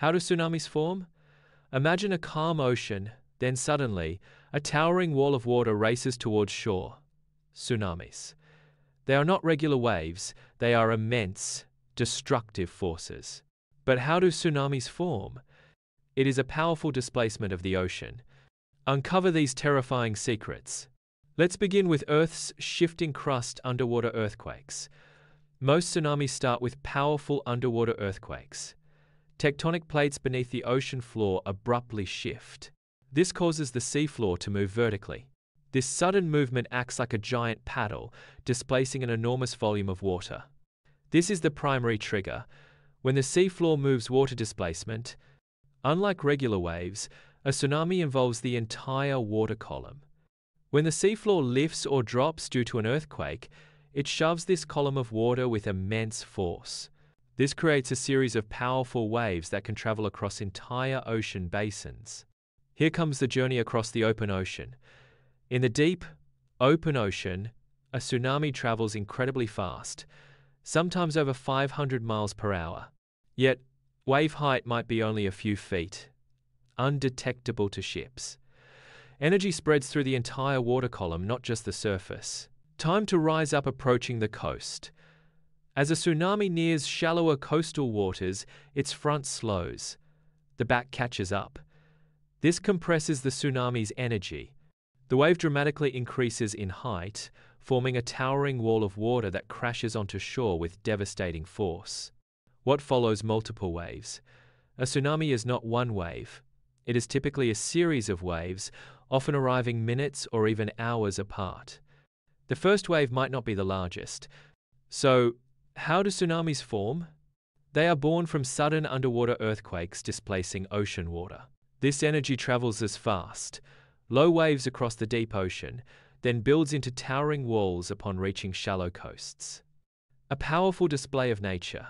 How do tsunamis form? Imagine a calm ocean, then suddenly, a towering wall of water races towards shore. Tsunamis. They are not regular waves, they are immense, destructive forces. But how do tsunamis form? It is a powerful displacement of the ocean. Uncover these terrifying secrets. Let's begin with Earth's shifting crust underwater earthquakes. Most tsunamis start with powerful underwater earthquakes. Tectonic plates beneath the ocean floor abruptly shift. This causes the seafloor to move vertically. This sudden movement acts like a giant paddle, displacing an enormous volume of water. This is the primary trigger. When the seafloor moves water displacement, unlike regular waves, a tsunami involves the entire water column. When the seafloor lifts or drops due to an earthquake, it shoves this column of water with immense force. This creates a series of powerful waves that can travel across entire ocean basins. Here comes the journey across the open ocean. In the deep, open ocean, a tsunami travels incredibly fast, sometimes over 500 miles per hour. Yet, wave height might be only a few feet, undetectable to ships. Energy spreads through the entire water column, not just the surface. Time to rise up approaching the coast. As a tsunami nears shallower coastal waters, its front slows. The back catches up. This compresses the tsunami's energy. The wave dramatically increases in height, forming a towering wall of water that crashes onto shore with devastating force. What follows multiple waves? A tsunami is not one wave. It is typically a series of waves, often arriving minutes or even hours apart. The first wave might not be the largest. So, how do tsunamis form? They are born from sudden underwater earthquakes displacing ocean water. This energy travels as fast, low waves across the deep ocean, then builds into towering walls upon reaching shallow coasts. A powerful display of nature.